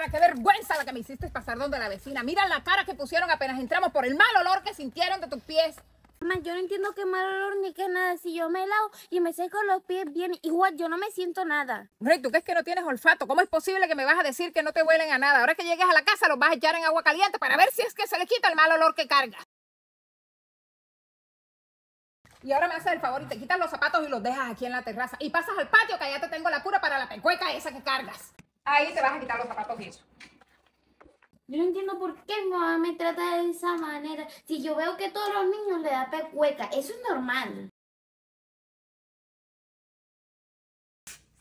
Sara, qué vergüenza la que me hiciste pasar donde la vecina. Mira la cara que pusieron apenas entramos por el mal olor que sintieron de tus pies. Mamá, yo no entiendo qué mal olor ni qué nada. Si yo me lavo y me seco los pies bien, igual yo no me siento nada. Hombre, ¿tú crees que no tienes olfato? ¿Cómo es posible que me vas a decir que no te huelen a nada? Ahora que llegues a la casa los vas a echar en agua caliente para ver si es que se le quita el mal olor que cargas. Y ahora me haces el favor y te quitas los zapatos y los dejas aquí en la terraza. Y pasas al patio que allá te tengo la cura para la pecueca esa que cargas. Ahí te vas a quitar los zapatos eso. Yo no entiendo por qué mi mamá me trata de esa manera. Si yo veo que a todos los niños le da pecueca, eso es normal.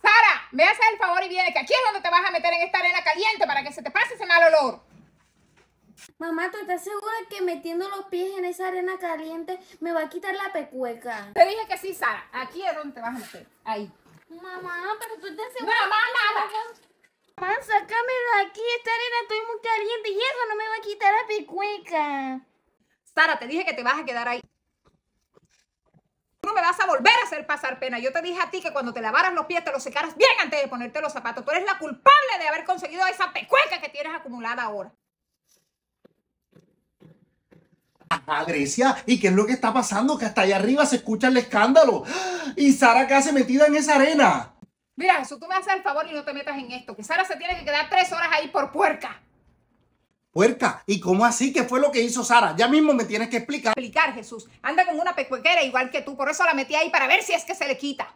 Sara, me haces el favor y viene que aquí es donde te vas a meter en esta arena caliente para que se te pase ese mal olor. Mamá, ¿tú estás segura que metiendo los pies en esa arena caliente me va a quitar la pecueca? Te dije que sí, Sara. Aquí es donde te vas a meter. Ahí. Mamá, pero tú estás segura. Mamá, nada. Mamá, sácame de aquí. Esta arena estoy muy caliente y eso no me va a quitar la pecueca. Sara, te dije que te vas a quedar ahí. Tú no me vas a volver a hacer pasar pena. Yo te dije a ti que cuando te lavaras los pies te los secaras bien antes de ponerte los zapatos. Tú eres la culpable de haber conseguido esa pecueca que tienes acumulada ahora. Ajá, Grecia, ¿y qué es lo que está pasando? Que hasta allá arriba se escucha el escándalo. ¿Y Sara qué hace metida en esa arena? Mira, Jesús, tú me haces el favor y no te metas en esto. Que Sara se tiene que quedar tres horas ahí por puerca. Puerca, ¿y cómo así? ¿Qué fue lo que hizo Sara? Ya mismo me tienes que explicar. Explicar, Jesús. Anda como una pecuequera igual que tú. Por eso la metí ahí para ver si es que se le quita.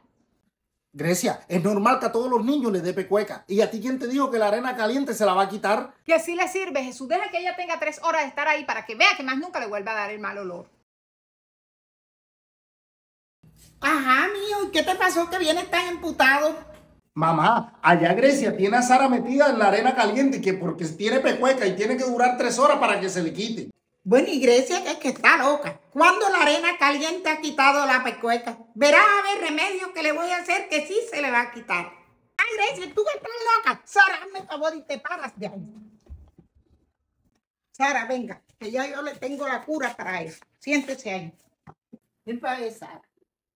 Grecia, es normal que a todos los niños les dé pecueca. ¿Y a ti quién te dijo que la arena caliente se la va a quitar? Que así le sirve, Jesús. Deja que ella tenga tres horas de estar ahí para que vea que más nunca le vuelva a dar el mal olor. Ajá, mío, ¿y qué te pasó que vienes tan emputado? Mamá, allá Grecia tiene a Sara metida en la arena caliente que porque tiene pecueca y tiene que durar tres horas para que se le quite. Bueno, y Grecia es que está loca. ¿Cuándo la arena caliente ha quitado la pecueca? Verás a ver remedio que le voy a hacer que sí se le va a quitar. Ay, Grecia, tú estás loca. Sara, hazme favor y te paras de ahí. Sara, venga, que ya yo le tengo la cura para eso. Siéntese ahí. Ven para Sara.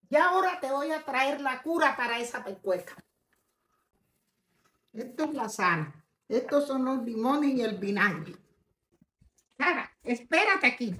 Ya ahora te voy a traer la cura para esa pecueca. Esto es la sal. Estos son los limones y el vinagre. Sara, espérate aquí.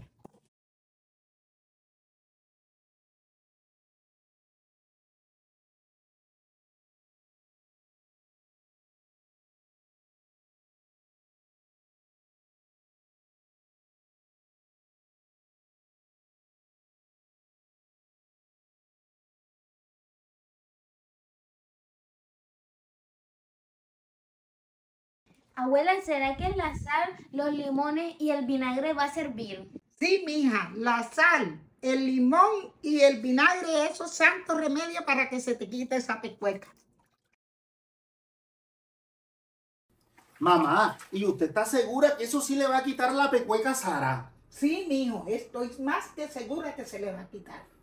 Abuela, ¿será que la sal, los limones y el vinagre va a servir? Sí, mija, la sal, el limón y el vinagre, esos santos remedios para que se te quite esa pecueca. Mamá, ¿y usted está segura que eso sí le va a quitar la pecueca a Sara? Sí, mijo, estoy más que segura que se le va a quitar.